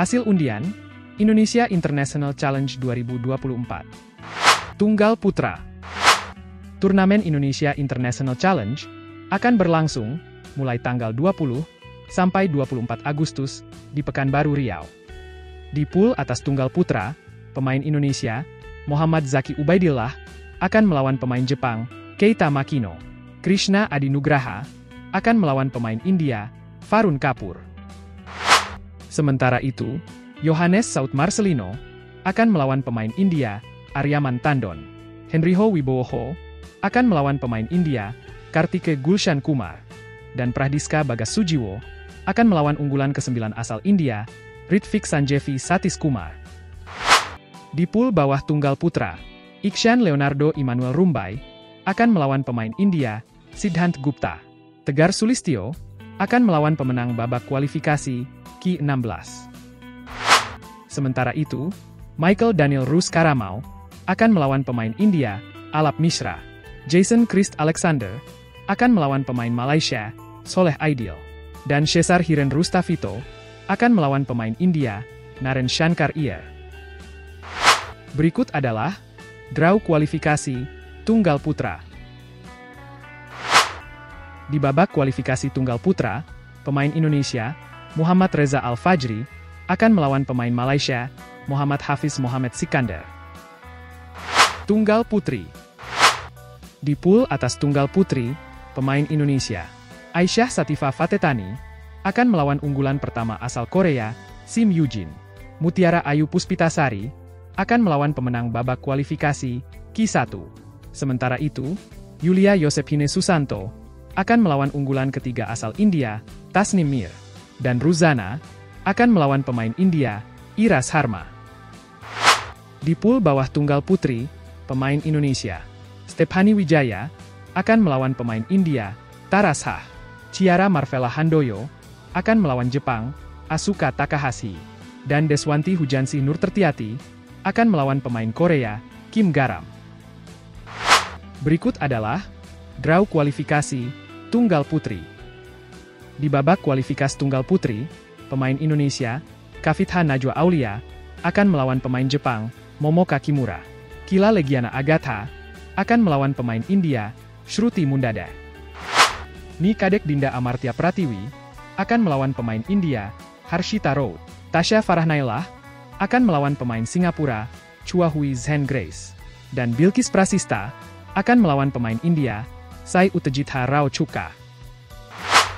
Hasil undian, Indonesia International Challenge 2024. Tunggal Putra. Turnamen Indonesia International Challenge akan berlangsung mulai tanggal 20 sampai 24 Agustus di Pekanbaru Riau. Di pool atas tunggal putra, pemain Indonesia, Muhammad Zaki Ubaidillah, akan melawan pemain Jepang, Keita Makino. Krishna Adinugraha akan melawan pemain India, Farun Kapur. Sementara itu, Yohanes Saud Marcelino akan melawan pemain India, Aryaman Tandon. Henryho Wibowo akan melawan pemain India, Kartike Gulshan Kumar. Dan Prahdiska Bagas Sujiwo akan melawan unggulan ke-9 asal India, Ritvik Sanjeevi Satis Kumar. Di pool bawah tunggal putra, Ikshan Leonardo Immanuel Rumbai akan melawan pemain India, Siddhant Gupta. Tegar Sulistyo akan melawan pemenang babak kualifikasi, Ki-16. Sementara itu, Michael Daniel Rus Karamau akan melawan pemain India, Alap Mishra. Jason Christ Alexander akan melawan pemain Malaysia, Soleh Aidil. Dan Cesar Hiren Rustavito akan melawan pemain India, Naren Shankar Iyer. Berikut adalah draw kualifikasi Tunggal Putra. Di babak kualifikasi Tunggal Putra, pemain Indonesia, Muhammad Reza Al-Fajri, akan melawan pemain Malaysia, Muhammad Hafiz Mohamed Sikandar. Tunggal Putri Di pool atas Tunggal Putri, pemain Indonesia, Aisyah Satifah Fatetani, akan melawan unggulan pertama asal Korea, Sim Yujin. Mutiara Ayu Puspitasari, akan melawan pemenang babak kualifikasi, Ki-1. Sementara itu, Yulia Yosepine Susanto, akan melawan unggulan ketiga asal India, Tasnim Mir. Dan Ruzana, akan melawan pemain India, Iras Harma. Di pool bawah tunggal putri, pemain Indonesia, Stephanie Wijaya, akan melawan pemain India, Taras Hah. Ciara Marvella Handoyo, akan melawan Jepang, Asuka Takahashi. Dan Deswanti Hujansi Nur Tertiati, akan melawan pemain Korea, Kim Garam. Berikut adalah draw kualifikasi Tunggal Putri. Di babak kualifikasi Tunggal Putri, pemain Indonesia, Kavitha Najwa Aulia, akan melawan pemain Jepang, Momoka Kimura. Kila Legiana Agatha, akan melawan pemain India, Shruti Mundada. Nikadek Dinda Amartya Pratiwi, akan melawan pemain India, Harshita Road. Tasha Farah akan melawan pemain Singapura, Chua Hui Zhen Grace. Dan Bilkis Prasista, akan melawan pemain India, Sai Utejitha Rao Chuka.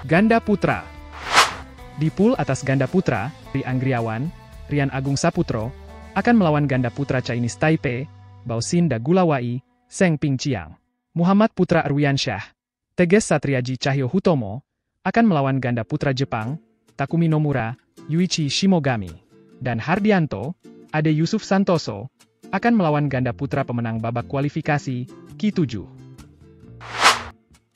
Ganda Putra Di pool atas ganda putra, Ri Anggriawan, Rian Agung Saputro, akan melawan ganda putra Chinese Taipei, Bausin Gulawai, Seng Ping Chiang. Muhammad Putra Arwiansyah, Teges Satriaji Cahyo Hutomo, akan melawan ganda putra Jepang, Takumi Nomura, Yuichi Shimogami. Dan Hardianto, Ade Yusuf Santoso, akan melawan ganda putra pemenang babak kualifikasi, Ki-7.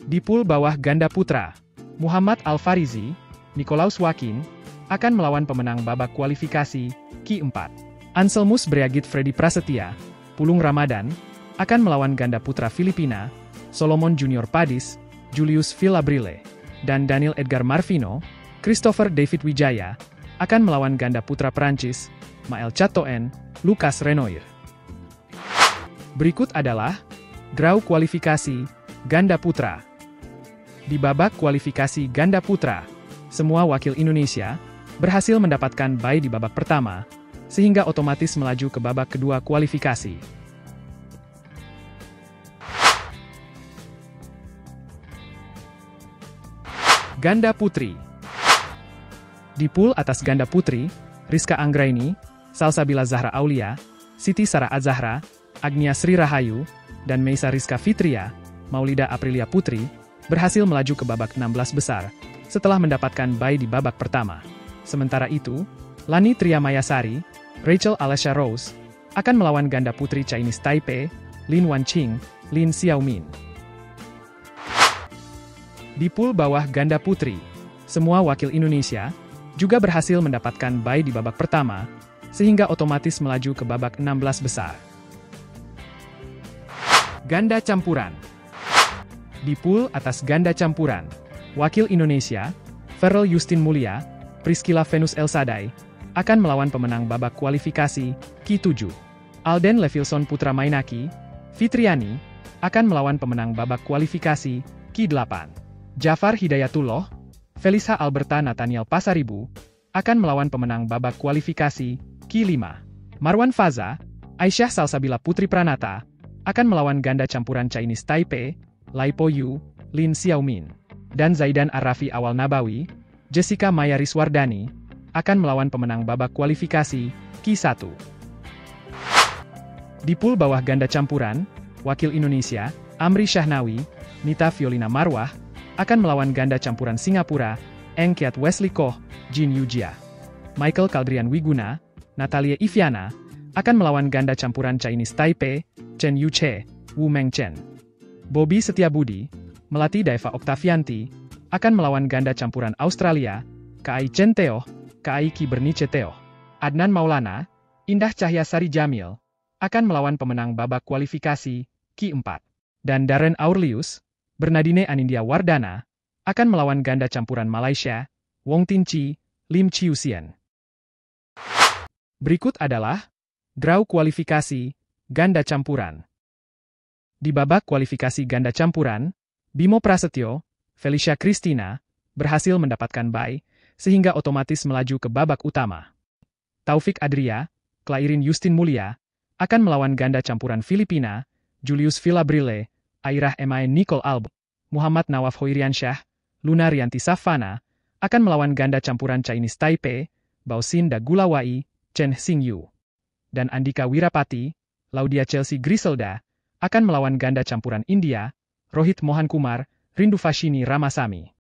Di pool bawah ganda putra, Muhammad Al-Farizi, Nikolaus Wakin, akan melawan pemenang babak kualifikasi, Ki-4. Anselmus Breagit Freddy Prasetya, Pulung Ramadan, akan melawan ganda putra Filipina, Solomon Junior Padis, Julius Villabrile, dan Daniel Edgar Marvino, Christopher David Wijaya, akan melawan ganda putra Prancis, Mael Chatoen, Lucas Renoir. Berikut adalah draw kualifikasi ganda putra. Di babak kualifikasi ganda putra, semua wakil Indonesia berhasil mendapatkan bye di babak pertama, sehingga otomatis melaju ke babak kedua kualifikasi. Ganda Putri Di pool atas ganda putri, Rizka Anggraini, Salsabila Zahra Aulia, Siti Sarah Azahra, Agnia Sri Rahayu, dan Meisa Rizka Fitria, Maulida Aprilia Putri, berhasil melaju ke babak 16 besar, setelah mendapatkan bye di babak pertama. Sementara itu, Lani Triamayasari, Rachel Alessia Rose, akan melawan ganda putri Chinese Taipei, Lin Wanqing, Lin Xiaomin. Di pool bawah ganda putri, semua wakil Indonesia juga berhasil mendapatkan bye di babak pertama, sehingga otomatis melaju ke babak 16 besar. Ganda campuran Di pool atas ganda campuran, wakil Indonesia, Ferrell Justin Mulia, Priscilla Venus Elsadai, akan melawan pemenang babak kualifikasi, Ki-7. Alden Levilson Putra Mainaki, Fitriani, akan melawan pemenang babak kualifikasi, Ki-8. Jafar Hidayatullah, Felisa Alberta Nathaniel Pasaribu, akan melawan pemenang babak kualifikasi, Ki-5. Marwan Faza, Aisyah Salsabila Putri Pranata, akan melawan ganda campuran Chinese Taipei, Lai Po Yu, Lin Xiaomin, dan Zaidan Arafi Awal Nabawi, Jessica Maya Riswardani, akan melawan pemenang babak kualifikasi, Ki-1. Di pool bawah ganda campuran, wakil Indonesia, Amri Syahnawi, Nita Violina Marwah, akan melawan ganda campuran Singapura, Eng Kiat Wesley Koh, Jin Yujia. Michael Kaldrian Wiguna, Natalia Iviana, akan melawan ganda campuran Chinese Taipei, Chen Yuche, Wu Meng Chen. Bobby Setiabudi, Melati Daeva Oktavianti, akan melawan ganda campuran Australia, Kai Chen Teo, Kai Kibernice Teo. Adnan Maulana, Indah Cahya Sari Jamil, akan melawan pemenang babak kualifikasi, Ki-4. Dan Darren Aurelius, Bernadine Anindya Wardana, akan melawan ganda campuran Malaysia, Wong Tin Chi, Lim Chiu Sien. Berikut adalah Draw kualifikasi, ganda campuran. Di babak kualifikasi ganda campuran, Bimo Prasetyo, Felicia Christina, berhasil mendapatkan bye, sehingga otomatis melaju ke babak utama. Taufik Adria, Klairin Justin Mulia, akan melawan ganda campuran Filipina, Julius Villabrile, Airah Emae Nicole Alb, Muhammad Nawaf Hoiriansyah, Luna Rianti Safana, akan melawan ganda campuran Chinese Taipei, Bausin Da Gulawai, Chen Xingyu dan Andika Wirapati, Laudia Chelsea Griselda, akan melawan ganda campuran India, Rohit Mohan Kumar, Rindu Fashini Ramasamy.